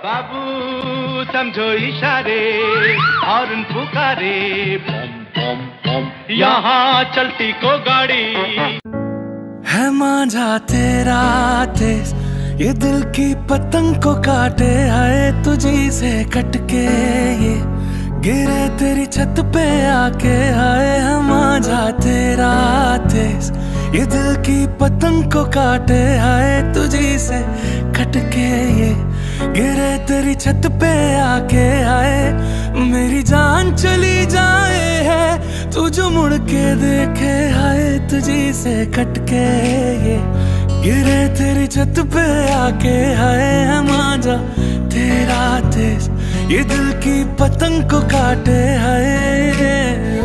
बाबू समझो इशारे और पुकारे। बम बम बम यहाँ चलती को गाड़ी। है मांझा तेरा तेज ये दिल की पतंग को काटे आए तुझी से कटके ये। गिरे तेरी छत पे आके आए है मांझा तेरा तेज ये दिल की पतंग को काटे आए तुझी से कटके ये। गिरे तेरी छत पे आके आए। मेरी जान चली जाए है। तू जो मुड़ के देखे आए, तुझी से कटके ये। गिरे तेरी छत पे आके आए है मांझा तेरा तेज। ये दिल की पतंग को काटे आए।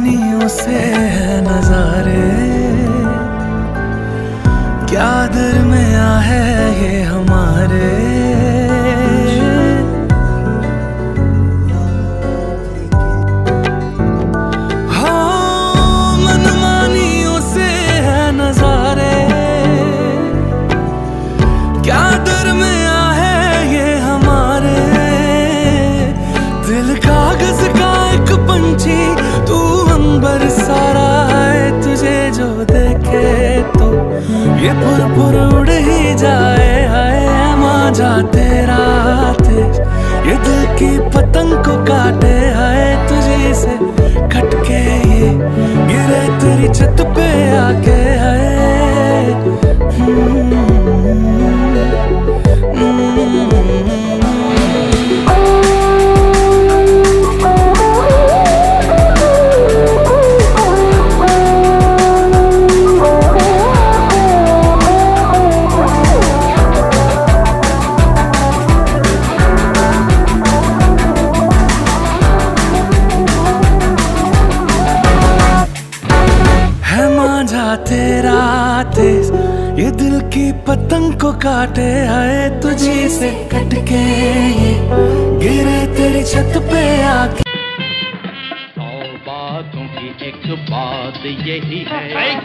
मनमानियों से है नजारे क्या दरमिया ये पुर पुर उड़ ही जाए हाय जा तेरा ये दिल की पतंग है मांझा तेरा तेज। ये दिल की पतंग को काटे आए तुझे से कटके ये। गिरे तेरी छत पे आके। और बातों की एक बात यही है।